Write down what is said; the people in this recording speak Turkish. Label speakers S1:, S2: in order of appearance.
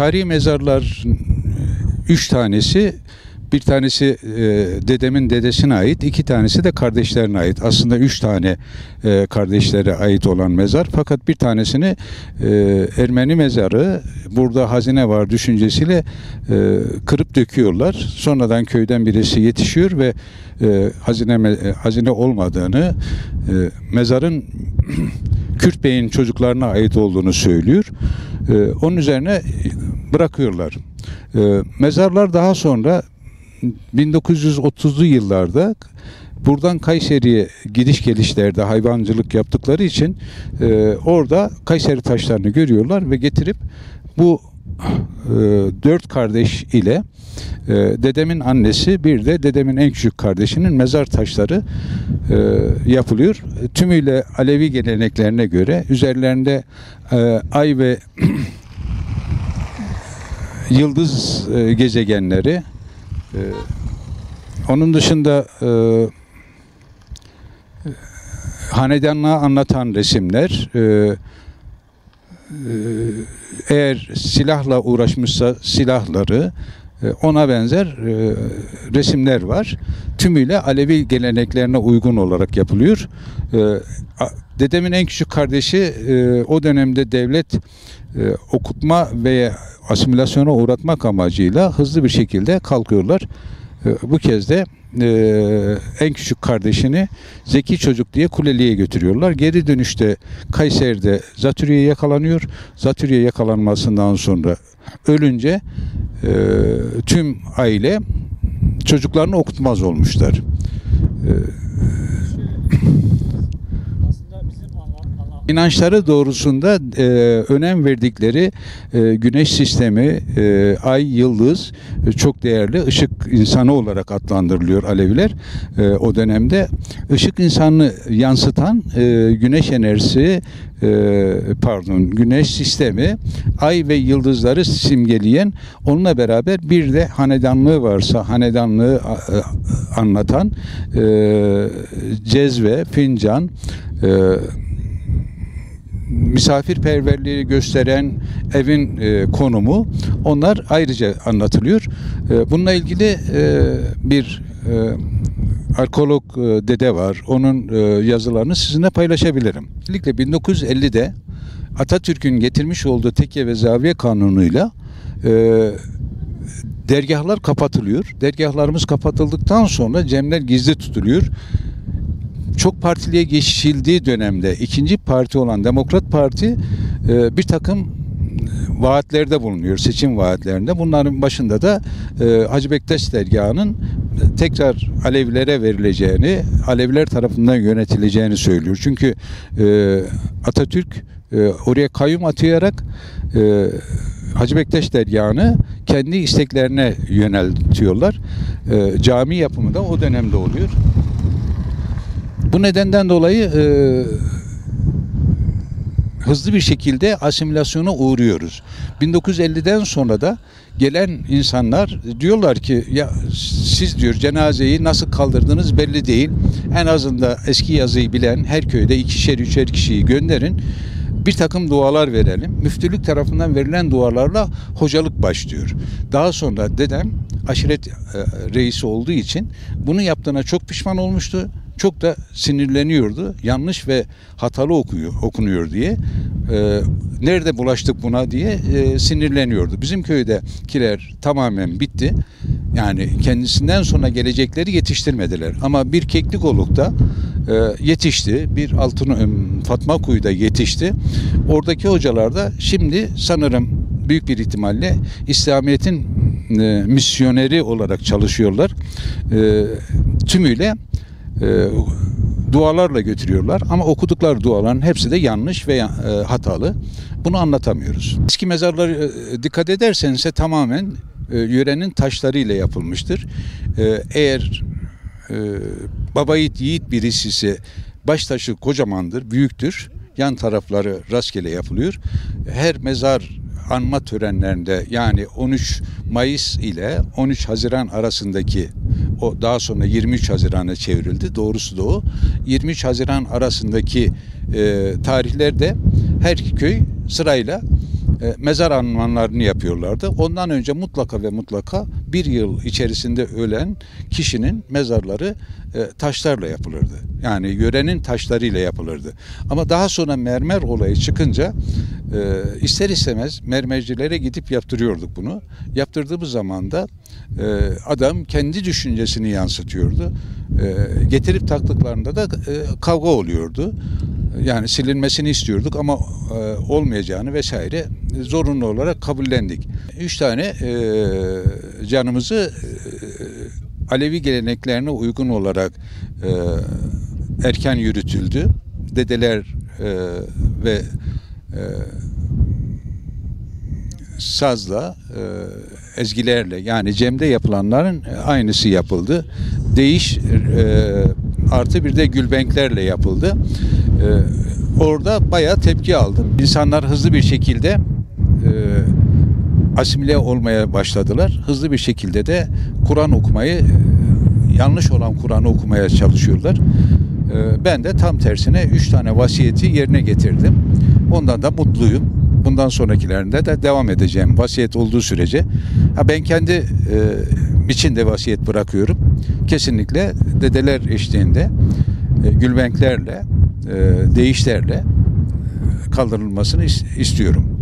S1: tarihi mezarlar üç tanesi bir tanesi e, dedemin dedesine ait, iki tanesi de kardeşlerine ait. Aslında üç tane e, kardeşlere ait olan mezar. Fakat bir tanesini e, Ermeni mezarı burada hazine var düşüncesiyle e, kırıp döküyorlar. Sonradan köyden birisi yetişiyor ve e, hazine me- e, hazine olmadığını, e, mezarın Kürt Bey'in çocuklarına ait olduğunu söylüyor. E, onun üzerine bırakıyorlar. E, mezarlar daha sonra 1930'lu yıllarda buradan Kayseri'ye gidiş gelişlerde hayvancılık yaptıkları için e, orada Kayseri taşlarını görüyorlar ve getirip bu e, dört kardeş ile e, dedemin annesi bir de dedemin en küçük kardeşinin mezar taşları e, yapılıyor. Tümüyle Alevi geleneklerine göre üzerlerinde e, ay ve yıldız e, gezegenleri. E, onun dışında e, hanedanlığı anlatan resimler e, eğer silahla uğraşmışsa silahları ona benzer e, resimler var. Tümüyle Alevi geleneklerine uygun olarak yapılıyor. E, dedemin en küçük kardeşi e, o dönemde devlet e, okutma ve asimilasyona uğratmak amacıyla hızlı bir şekilde kalkıyorlar. E, bu kez de e, en küçük kardeşini zeki çocuk diye Kuleli'ye götürüyorlar. Geri dönüşte Kayseri'de zatürreye yakalanıyor. Zatürreye yakalanmasından sonra ölünce e, tüm aile çocuklarını okutmaz olmuşlar. E,
S2: Aslında bizim anlam, anlam,
S1: İnançları doğrusunda e, önem verdikleri e, güneş sistemi, e, ay, yıldız e, çok değerli ışık insanı olarak adlandırılıyor Aleviler e, o dönemde. Işık insanını yansıtan e, güneş enerjisi, e, pardon, güneş sistemi, ay ve yıldızları simgeleyen, onunla beraber bir de hanedanlığı varsa hanedanlığı a- anlatan e, cezve, fincan, e, misafirperverliği gösteren evin e, konumu onlar ayrıca anlatılıyor. E, bununla ilgili e, bir e, arkeolog e, dede var. Onun e, yazılarını sizinle paylaşabilirim. Özellikle 1950'de Atatürk'ün getirmiş olduğu tekke ve zaviye kanunuyla e, dergahlar kapatılıyor. Dergahlarımız kapatıldıktan sonra cemler gizli tutuluyor çok partiliye geçildiği dönemde ikinci parti olan Demokrat Parti e, bir takım vaatlerde bulunuyor, seçim vaatlerinde. Bunların başında da e, Hacı Bektaş Dergahı'nın tekrar Alevilere verileceğini, Aleviler tarafından yönetileceğini söylüyor. Çünkü e, Atatürk e, oraya kayyum atayarak e, Hacı Bektaş Dergahı'nı kendi isteklerine yöneltiyorlar. E, cami yapımı da o dönemde oluyor. Bu nedenden dolayı e, hızlı bir şekilde asimilasyona uğruyoruz. 1950'den sonra da gelen insanlar diyorlar ki ya siz diyor cenazeyi nasıl kaldırdınız belli değil. En azından eski yazıyı bilen her köyde ikişer üçer kişiyi gönderin. Bir takım dualar verelim. Müftülük tarafından verilen dualarla hocalık başlıyor. Daha sonra dedem aşiret e, reisi olduğu için bunu yaptığına çok pişman olmuştu çok da sinirleniyordu. Yanlış ve hatalı okuyor, okunuyor diye. Ee, nerede bulaştık buna diye e, sinirleniyordu. Bizim köydekiler tamamen bitti. Yani kendisinden sonra gelecekleri yetiştirmediler. Ama bir Keklikoluk'ta e, yetişti. Bir Altın Fatma Kuyu'da yetişti. Oradaki hocalar da şimdi sanırım büyük bir ihtimalle İslamiyet'in e, misyoneri olarak çalışıyorlar. E, tümüyle e, dualarla götürüyorlar ama okudukları duaların hepsi de yanlış ve e, hatalı. Bunu anlatamıyoruz. Eski mezarları e, dikkat ederseniz tamamen e, yörenin taşlarıyla yapılmıştır. E, eğer e, baba yiğit yiğit birisi ise baş taşı kocamandır, büyüktür. Yan tarafları rastgele yapılıyor. Her mezar anma törenlerinde yani 13 Mayıs ile 13 Haziran arasındaki o daha sonra 23 Haziran'a çevrildi. Doğrusu da o. 23 Haziran arasındaki e, tarihlerde her köy sırayla e, mezar anmanlarını yapıyorlardı. Ondan önce mutlaka ve mutlaka bir yıl içerisinde ölen kişinin mezarları e, taşlarla yapılırdı. Yani yörenin taşlarıyla yapılırdı. Ama daha sonra mermer olayı çıkınca e, ister istemez mermercilere gidip yaptırıyorduk bunu. Yaptırdığımız zaman da e, adam kendi düşüncesini yansıtıyordu. E, getirip taktıklarında da e, kavga oluyordu. Yani silinmesini istiyorduk ama e, olmayacağını vesaire zorunlu olarak kabullendik. Üç tane e, canımızı e, Alevi geleneklerine uygun olarak e, erken yürütüldü. Dedeler e, ve e, sazla, e, ezgilerle yani cemde yapılanların aynısı yapıldı. Değiş e, artı bir de gülbenklerle yapıldı. E, orada bayağı tepki aldım. İnsanlar hızlı bir şekilde e, asimile olmaya başladılar. Hızlı bir şekilde de Kur'an okumayı e, yanlış olan Kur'an'ı okumaya çalışıyorlar. E, Ben de tam tersine üç tane vasiyeti yerine getirdim. Ondan da mutluyum. Bundan sonrakilerinde de devam edeceğim vasiyet olduğu sürece. Ha ben kendi e, içinde vasiyet bırakıyorum. Kesinlikle dedeler eşliğinde e, gülbenklerle, e, değişlerle kaldırılmasını is- istiyorum.